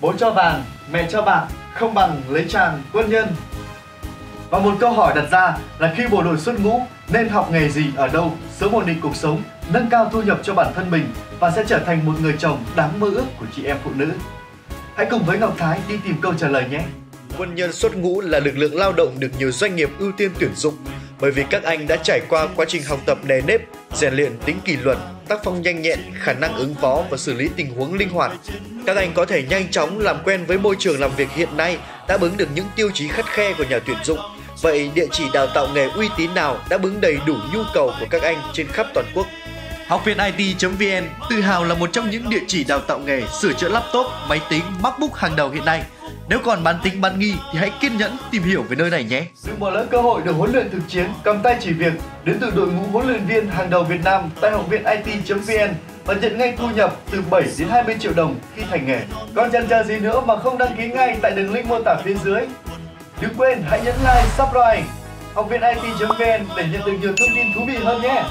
Bố cho vàng, mẹ cho bạc, không bằng lấy chàng quân nhân. Và một câu hỏi đặt ra là khi bộ đội xuất ngũ nên học nghề gì ở đâu, sớm ổn định cuộc sống, nâng cao thu nhập cho bản thân mình và sẽ trở thành một người chồng đáng mơ ước của chị em phụ nữ. Hãy cùng với Ngọc Thái đi tìm câu trả lời nhé. Quân nhân xuất ngũ là lực lượng lao động được nhiều doanh nghiệp ưu tiên tuyển dụng bởi vì các anh đã trải qua quá trình học tập nề nếp, rèn luyện tính kỷ luật, tác phong nhanh nhẹn, khả năng ứng phó và xử lý tình huống linh hoạt. Các anh có thể nhanh chóng làm quen với môi trường làm việc hiện nay, đáp ứng được những tiêu chí khắt khe của nhà tuyển dụng. Vậy địa chỉ đào tạo nghề uy tín nào đáp ứng đầy đủ nhu cầu của các anh trên khắp toàn quốc? Học viện IT.vn tự hào là một trong những địa chỉ đào tạo nghề sửa chữa laptop, máy tính, MacBook hàng đầu hiện nay. Nếu còn bán tính bán nghi thì hãy kiên nhẫn tìm hiểu về nơi này nhé. Đừng bỏ lỡ cơ hội được huấn luyện thực chiến, cầm tay chỉ việc đến từ đội ngũ huấn luyện viên hàng đầu Việt Nam tại học viện IT.vn và nhận ngay thu nhập từ 7 đến 20 triệu đồng khi thành nghề. Còn chần chờ gì nữa mà không đăng ký ngay tại đường link mô tả phía dưới. Đừng quên hãy nhấn like, subscribe học viện IT.vn để nhận được nhiều thông tin thú vị hơn nhé.